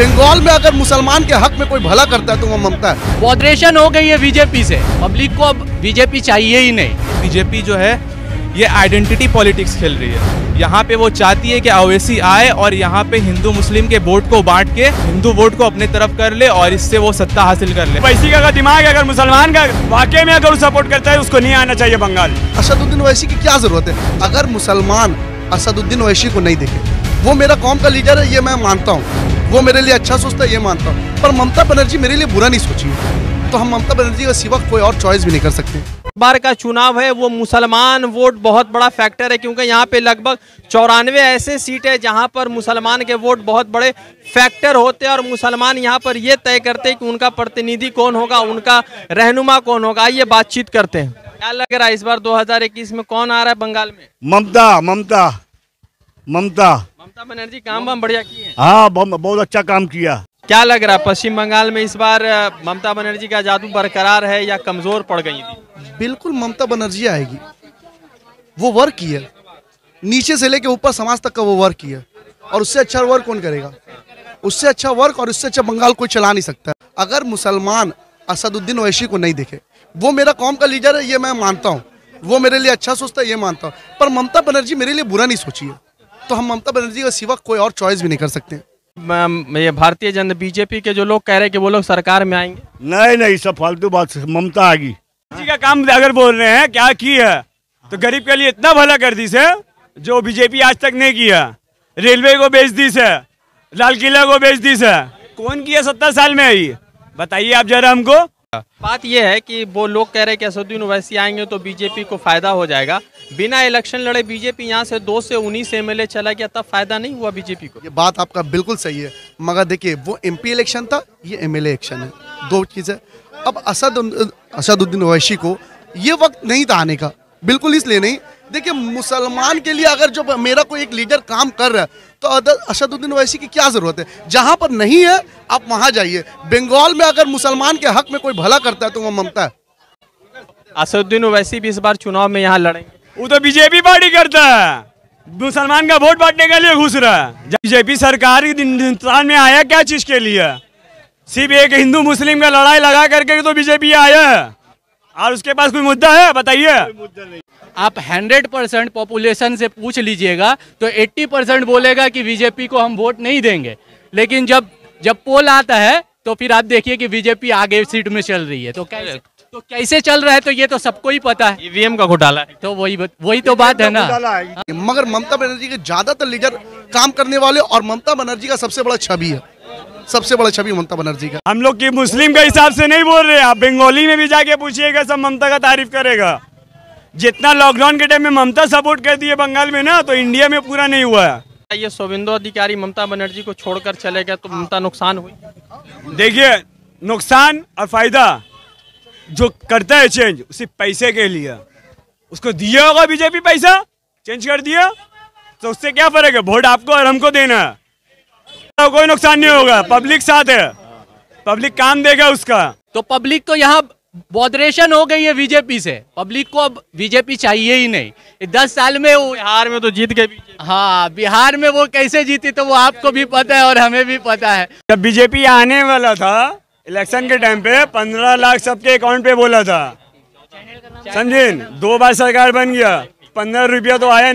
बंगाल में अगर मुसलमान के हक में कोई भला करता है तो वो ममता है। मॉडरेशन हो गई है बीजेपी से। पब्लिक को अब बीजेपी चाहिए ही नहीं। बीजेपी जो है ये आइडेंटिटी पॉलिटिक्स खेल रही है। यहाँ पे वो चाहती है कि अवैसी आए और यहाँ पे हिंदू मुस्लिम के वोट को बांट के हिंदू वोट को अपने तरफ़ कर ले और इससे वो सत्ता हासिल कर ले। वैसी का अगर दिमाग है, अगर मुसलमान का वाकई में अगर सपोर्ट करता है उसको नहीं आना चाहिए बंगाल। असदुद्दीन ओवैसी की क्या ज़रूरत है? अगर मुसलमान असदुद्दीन ओवैसी को नहीं देखे वो मेरा कौम का लीडर है ये मैं मानता हूँ। वो मेरे लिए अच्छा सोचता है ये मानता हूँ। पर ममता बनर्जी मेरे लिए बुरा नहीं सोची। तो हम ममता बनर्जी का सिवा कोई और चॉइस भी नहीं कर सकते। बार का चुनाव है वो मुसलमान वोट बहुत बड़ा फैक्टर है क्योंकि यहाँ पे लगभग चौरानवे ऐसे सीट है जहाँ पर मुसलमान के वोट बहुत बड़े फैक्टर होते हैं और मुसलमान यहाँ पर ये तय करते हैं कि उनका प्रतिनिधि कौन होगा उनका रहनुमा कौन होगा। आइए बातचीत करते हैं। क्या लग रहा है इस बार 2021 में कौन आ रहा है बंगाल में? ममता ममता ममता। ममता बनर्जी काम वाम बढ़िया किए हाँ? बहुत अच्छा काम किया। क्या लग रहा है पश्चिम बंगाल में इस बार ममता बनर्जी का जादू बरकरार है या कमज़ोर पड़ गई थी? बिल्कुल ममता बनर्जी आएगी। वो वर्क की है। नीचे से लेके ऊपर समाज तक का वो वर्क की है। और उससे अच्छा वर्क कौन करेगा? उससे अच्छा वर्क और उससे अच्छा बंगाल कोई चला नहीं सकता। अगर मुसलमान असदुद्दीन ओवैसी को नहीं देखे वो मेरा कौम का लीडर है ये मैं मानता हूँ। वो मेरे लिए अच्छा सोचता है ये मानता हूँ। पर ममता बनर्जी मेरे लिए बुरा नहीं सोची है। तो हम ममता बनर्जी का सिवा कोई और चॉइस भी नहीं कर सकते। म- ये भारतीय जनता बीजेपी के जो लोग कह रहे हैं कि वो लोग सरकार में आएँगे। नहीं नहीं सब फालतू बात ममता आएगी। जी का काम अगर बोल रहे हैं क्या की है? तो गरीब के लिए इतना भला कर दी से जो बीजेपी आज तक नहीं किया रेलवे को बेच दी से लाल किला को बेच दी से। कौन किया सत्तर साल में आई? बताइए आप जरा हमको। बात यह है कि वो लोग कह रहे हैं कि असदुद्दीन ओवैसी आएँगे तो बीजेपी को फ़ायदा हो जाएगा। बिना इलेक्शन लड़े बीजेपी यहाँ से दो से उन्नीस एम एमएलए चला गया, तब फ़ायदा नहीं हुआ बीजेपी को। ये बात आपका बिल्कुल सही है, मगर देखिए, वो एमपी इलेक्शन था, ये एमएलए इलेक्शन है, दो चीज़ें अब असद असदुद्दीन ओवैसी को ये वक्त नहीं था आने का, बिल्कुल इसलिए नहीं देखिए मुसलमान के लिए अगर जो मेरा कोई एक लीडर काम कर रहा है तो अदर असदुद्दीन ओवैसी की क्या ज़रूरत है? जहाँ पर नहीं है आप वहाँ जाइए। बंगाल में अगर मुसलमान के हक में कोई भला करता है तो वो ममता है। असदुद्दीन ओवैसी भी इस बार चुनाव में यहाँ लड़ेंगे। वो तो बीजेपी पार्टी करता है। मुसलमान का वोट बांटने के लिए घुस रहा है। बीजेपी सरकार हिंदुस्तान में आया क्या चीज़ के लिए? सिर्फ़ एक हिंदू मुस्लिम का लड़ाई लगा करके तो बीजेपी आया है। और उसके पास कोई मुद्दा है? बताइए। आप 100 परसेंट पॉपुलेशन से पूछ लीजिएगा तो 80 परसेंट बोलेगा कि बीजेपी को हम वोट नहीं देंगे। लेकिन जब जब पोल आता है तो फिर आप देखिए कि बीजेपी आगे सीट में चल रही है। तो कैसे तो कैसे चल रहा है तो ये तो सबको ही पता है। ईवीएम का घोटाला है। तो वही वही तो बात है ना। मगर ममता बनर्जी के ज़्यादातर लीडर काम करने वाले और ममता बनर्जी का सबसे बड़ा छवि है। सबसे बड़ा छवि ममता बनर्जी का। हम लोग की मुस्लिम के हिसाब से नहीं बोल रहे आप बंगाली में भी जाके पूछिएगा सब ममता का तारीफ़ करेगा। जितना लॉकडाउन के टाइम में ममता सपोर्ट कर दिए बंगाल में ना तो इंडिया में पूरा नहीं हुआ है। ये शोभिंदो अधिकारी ममता बनर्जी को छोड़कर चले गए तो ममता नुकसान हुई। देखिए नुकसान और फ़ायदा जो करता है चेंज सिर्फ़ पैसे के लिए। उसको दिया होगा बीजेपी पैसा चेंज कर दिया तो उससे क्या फ़र्क है? वोट आपको और हमको देना है। तो कोई नुकसान नहीं होगा पब्लिक साथ है। पब्लिक काम देगा उसका। तो पब्लिक तो यहाँ मॉडरेशन हो गई है बीजेपी से। पब्लिक को अब बीजेपी चाहिए ही नहीं। दस साल में वो बिहार में तो जीत गए हाँ बिहार में वो कैसे जीती तो वो आपको भी पता है और हमें भी पता है। जब बीजेपी आने वाला था इलेक्शन के टाइम पे पंद्रह लाख सबके अकाउंट पे बोला था। समझे? दो बार सरकार बन गया। पंद्रह रुपया तो आया